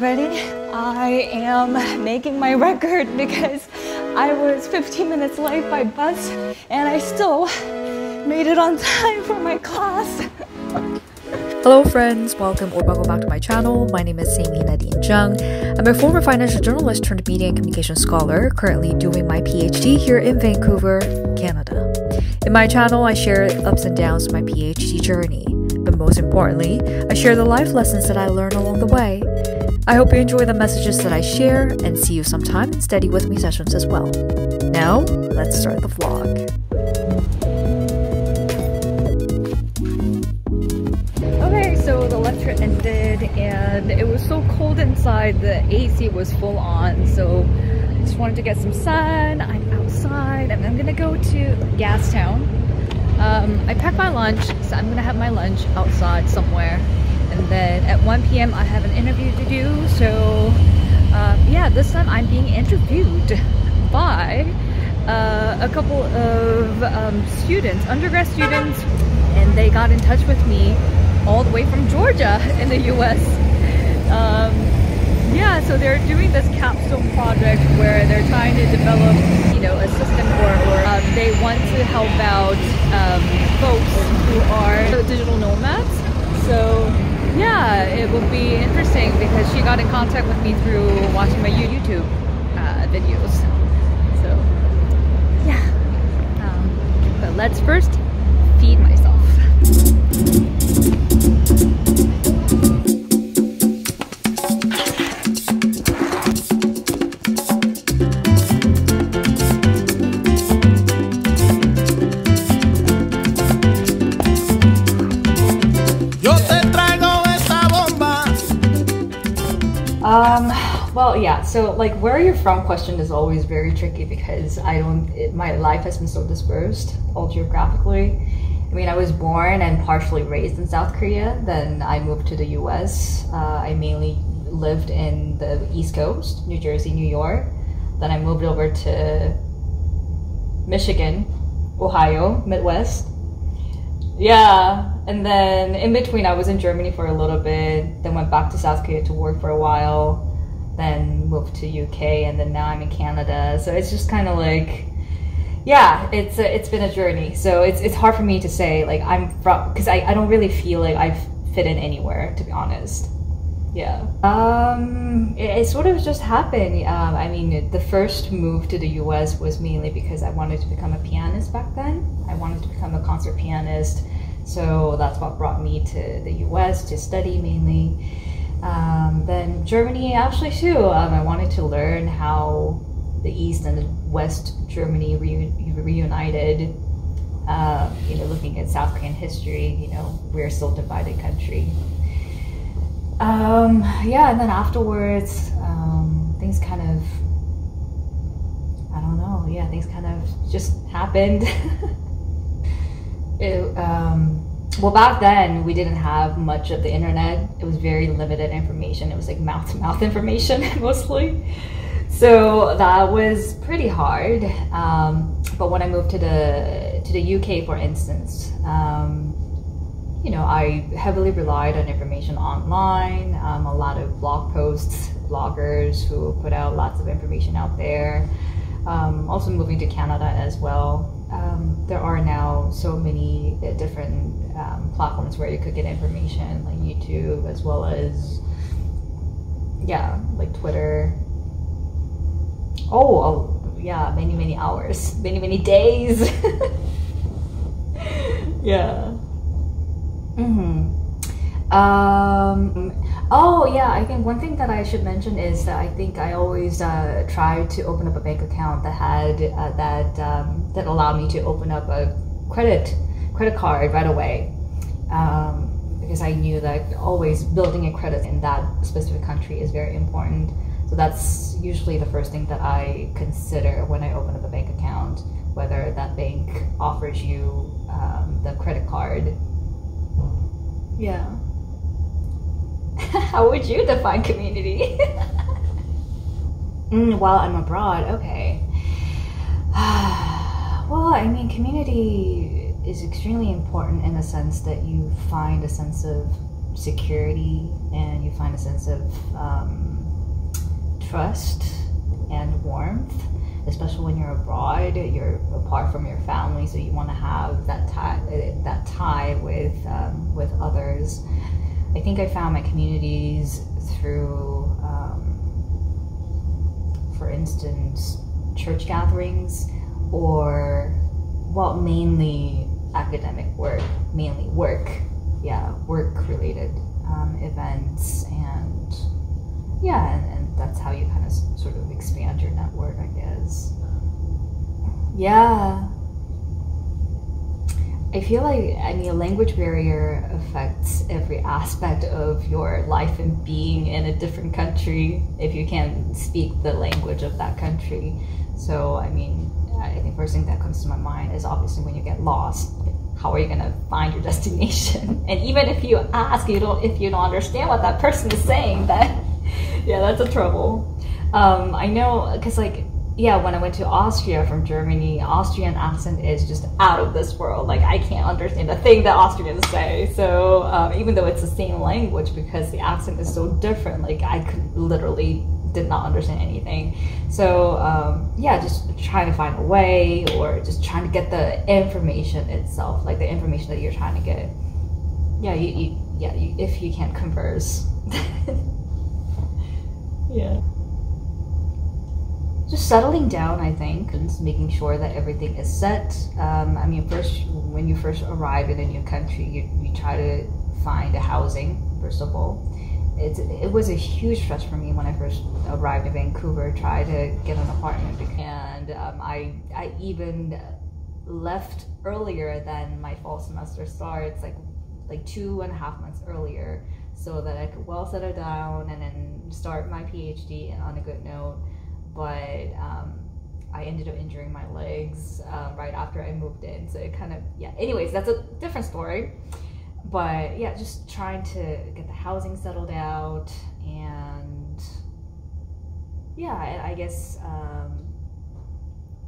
everybody. I am making my record because I was 15 minutes late by bus and I still made it on time for my class. Hello friends, welcome or welcome back to my channel. My name is Saemi Nadine Jung. I'm a former financial journalist turned media and communication scholar, currently doing my PhD here in Vancouver, Canada. In my channel, I share ups and downs of my PhD journey, but most importantly, I share the life lessons that I learned along the way. I hope you enjoy the messages that I share and see you sometime in Study With Me sessions as well. Now, let's start the vlog. Okay, so the lecture ended and it was so cold inside, the AC was full on, so I just wanted to get some sun. I'm outside and I'm gonna go to Gastown. Um, I packed my lunch, so I'm gonna have my lunch outside somewhere and then at 1 p.m. I have an interview to do so um, yeah this time I'm being interviewed by uh, a couple of um, students undergrad students and they got in touch with me all the way from Georgia in the US um, yeah so they're doing this capstone project where they're trying to develop you know a system or, or um, they want to help out um, folks who are digital nomads so yeah, it will be interesting because she got in contact with me through watching my YouTube uh, videos. So, yeah. Um, but let's first feed myself. So like where are you're from question is always very tricky because I don't, it, my life has been so dispersed all geographically. I mean, I was born and partially raised in South Korea, then I moved to the US. Uh, I mainly lived in the East Coast, New Jersey, New York. Then I moved over to Michigan, Ohio, Midwest. Yeah, and then in between, I was in Germany for a little bit, then went back to South Korea to work for a while, then moved to UK, and then now I'm in Canada. So it's just kind of like, yeah, it's a, it's been a journey. So it's it's hard for me to say like I'm from because I, I don't really feel like I've fit in anywhere to be honest. Yeah. Um, it, it sort of just happened. Um, I mean, the first move to the US was mainly because I wanted to become a pianist back then. I wanted to become a concert pianist. So that's what brought me to the US to study mainly. Um, then Germany, actually, too. Um, I wanted to learn how the East and the West Germany reunited. Uh, you know, looking at South Korean history, you know, we're still a divided country. Um, yeah, and then afterwards, um, things kind of, I don't know, yeah, things kind of just happened. it, um, well, back then we didn't have much of the internet. It was very limited information. It was like mouth to mouth information mostly. So that was pretty hard. Um, but when I moved to the to the UK, for instance, um, you know, I heavily relied on information online. Um, a lot of blog posts, bloggers who put out lots of information out there. Um, also moving to Canada as well. Um, there are now so many different um, platforms where you could get information, like YouTube, as well as yeah, like Twitter. Oh, oh yeah, many many hours, many many days. yeah. Mm-hmm. Um, oh yeah, I think one thing that I should mention is that I think I always uh, try to open up a bank account that had uh, that um, that allowed me to open up a credit credit card right away. Um, because I knew that always building a credit in that specific country is very important. So that's usually the first thing that I consider when I open up a bank account, whether that bank offers you um, the credit card yeah. How would you define community? mm, while I'm abroad, okay. well, I mean, community is extremely important in the sense that you find a sense of security and you find a sense of um, trust and warmth especially when you're abroad you're apart from your family so you want to have that tie that tie with um, with others i think i found my communities through um, for instance church gatherings or well mainly academic work mainly work yeah work related um, events and yeah and, and that's how you kind of sort of expand your network i guess. Yeah I feel like I mean a language barrier affects every aspect of your life and being in a different country if you can't speak the language of that country. So I mean I think first thing that comes to my mind is obviously when you get lost, how are you gonna find your destination? And even if you ask, you don't if you don't understand what that person is saying, then yeah, that's a trouble. Um, I know because like yeah, when I went to Austria from Germany, Austrian accent is just out of this world. Like I can't understand a thing that Austrians say. So um, even though it's the same language, because the accent is so different, like I could literally did not understand anything. So um, yeah, just trying to find a way, or just trying to get the information itself, like the information that you're trying to get. Yeah, you, you yeah, you, if you can't converse. yeah just settling down, I think, and making sure that everything is set. Um, I mean, first, when you first arrive in a new country, you, you try to find a housing, first of all. It, it was a huge stress for me when I first arrived in Vancouver, try to get an apartment. And um, I, I even left earlier than my fall semester starts, like, like two and a half months earlier, so that I could well settle down and then start my PhD on a good note but um, I ended up injuring my legs um, right after I moved in. So it kind of, yeah. Anyways, that's a different story. But yeah, just trying to get the housing settled out and yeah, I, I guess um,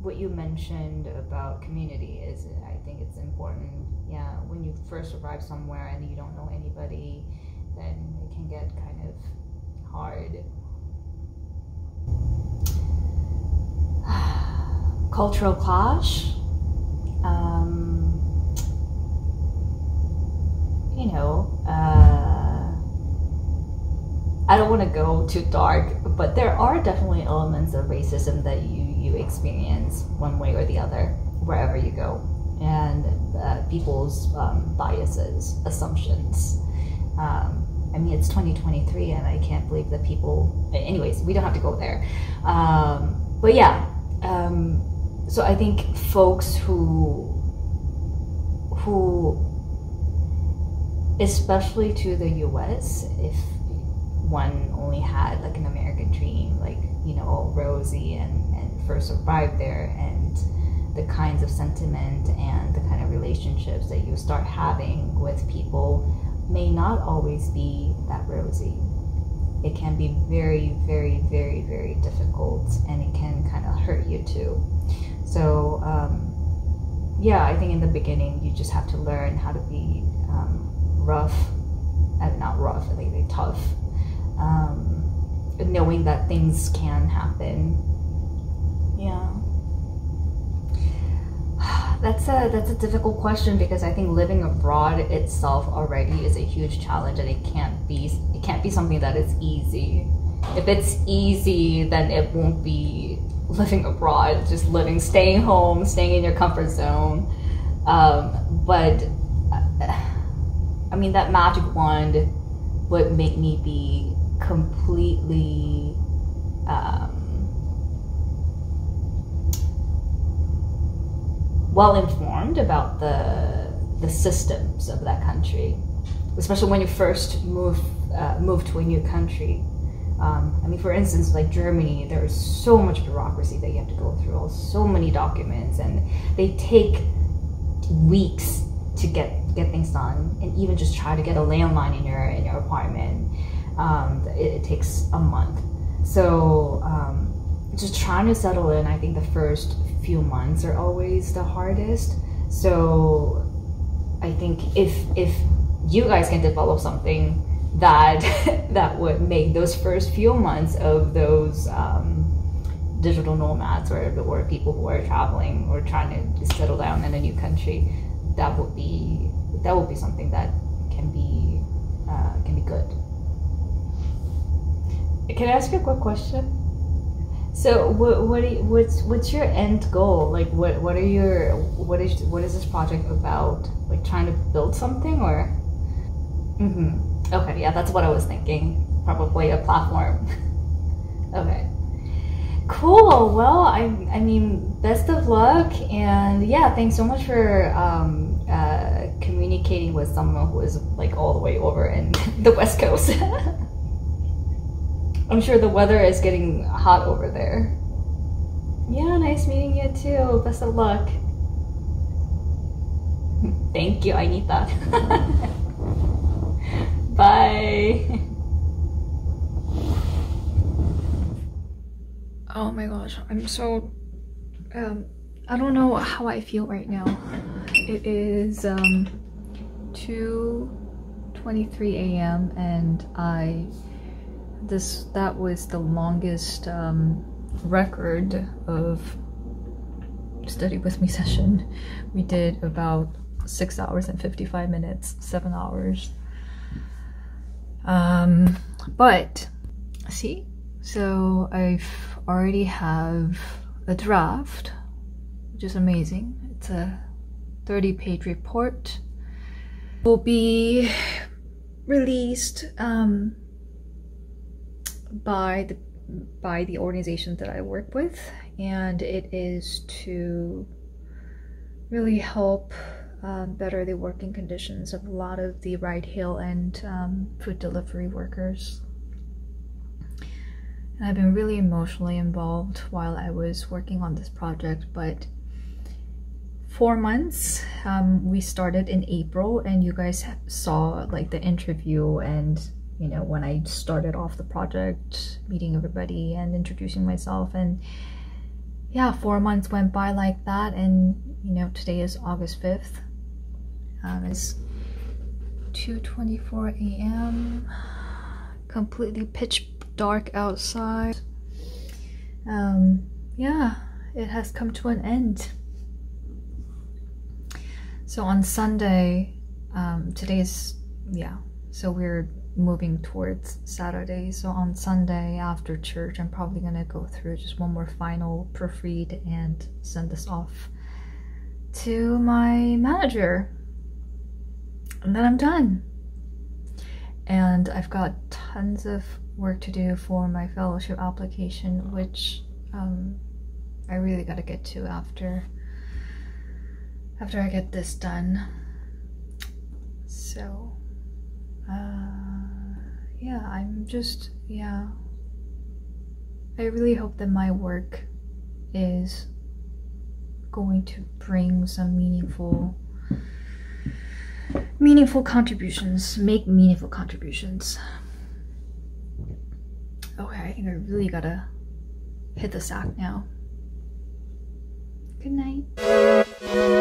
what you mentioned about community is, I think it's important. Yeah, when you first arrive somewhere and you don't know anybody, then it can get kind of hard cultural clash. Um, you know, uh, I don't want to go too dark, but there are definitely elements of racism that you you experience one way or the other wherever you go, and uh, people's um, biases, assumptions. Um, I mean, it's 2023, and I can't believe that people. Anyways, we don't have to go there. Um, but yeah, um, so I think folks who who especially to the US if one only had like an American dream like you know all rosy and, and first arrived there and the kinds of sentiment and the kind of relationships that you start having with people may not always be that rosy it can be very, very, very, very difficult and it can kind of hurt you too. So, um, yeah, I think in the beginning you just have to learn how to be um, rough, and not rough, I think tough, um, knowing that things can happen. Yeah that's a that's a difficult question because I think living abroad itself already is a huge challenge and it can't be it can't be something that is easy. If it's easy, then it won't be living abroad. Just living, staying home, staying in your comfort zone. Um, but uh, I mean, that magic wand would make me be completely. Um, well informed about the the systems of that country, especially when you first move uh, move to a new country. Um, I mean, for instance, like Germany, there is so much bureaucracy that you have to go through, all so many documents, and they take weeks to get get things done. And even just try to get a landline in your in your apartment, um, it, it, takes a month. So um, just trying to settle in, I think the first few months are always the hardest. So I think if if you guys can develop something that that would make those first few months of those um, digital nomads or, or people who are traveling or trying to settle down in a new country that would be that would be something that can be uh, can be good can i ask you a quick question so what what you, what's what's your end goal like what what are your what is what is this project about like trying to build something or mm-hmm Okay, yeah, that's what I was thinking. Probably a platform. okay. Cool. Well, I, I mean, best of luck. And yeah, thanks so much for um, uh, communicating with someone who is like all the way over in the West Coast. I'm sure the weather is getting hot over there. Yeah, nice meeting you too. Best of luck. Thank you, I need that. Bye. Oh my gosh, I'm so um I don't know how I feel right now. It is um 2:23 a.m. and I this that was the longest um record of study with me session. We did about 6 hours and 55 minutes, 7 hours. Um, but see, so I've already have a draft, which is amazing. It's a 30 page report. Will be released um, by the by the organization that I work with, and it is to really help um, better the working conditions of a lot of the ride hail and um, food delivery workers. And I've been really emotionally involved while I was working on this project, but four months. Um, we started in April, and you guys saw like the interview and you know when I started off the project, meeting everybody and introducing myself, and yeah, four months went by like that, and you know today is August fifth, um, it's 2.24 a.m. Completely pitch dark outside. Um, yeah, it has come to an end. So on Sunday, um, today's, yeah, so we're moving towards Saturday. So on Sunday after church, I'm probably gonna go through just one more final proofread and send this off to my manager and then I'm done. And I've got tons of work to do for my fellowship application, which um, I really got to get to after after I get this done. So, uh, yeah, I'm just yeah. I really hope that my work is going to bring some meaningful meaningful contributions. Make meaningful contributions. Okay, I think I really gotta hit the sack now. Good night.